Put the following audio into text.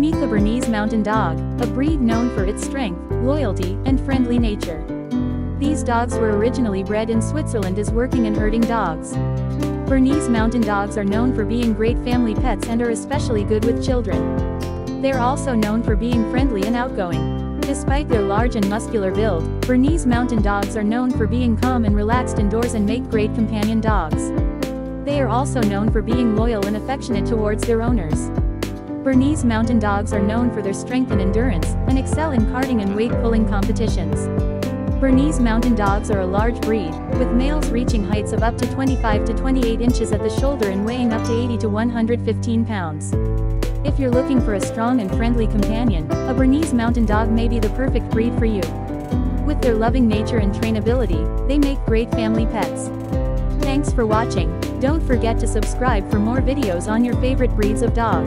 Meet the Bernese Mountain Dog, a breed known for its strength, loyalty, and friendly nature. These dogs were originally bred in Switzerland as working and herding dogs. Bernese Mountain Dogs are known for being great family pets and are especially good with children. They're also known for being friendly and outgoing. Despite their large and muscular build, Bernese Mountain Dogs are known for being calm and relaxed indoors and make great companion dogs. They are also known for being loyal and affectionate towards their owners. Bernese Mountain Dogs are known for their strength and endurance, and excel in carting and weight-pulling competitions. Bernese Mountain Dogs are a large breed, with males reaching heights of up to 25 to 28 inches at the shoulder and weighing up to 80 to 115 pounds. If you're looking for a strong and friendly companion, a Bernese Mountain Dog may be the perfect breed for you. With their loving nature and trainability, they make great family pets. Thanks for watching. Don't forget to subscribe for more videos on your favorite breeds of dog.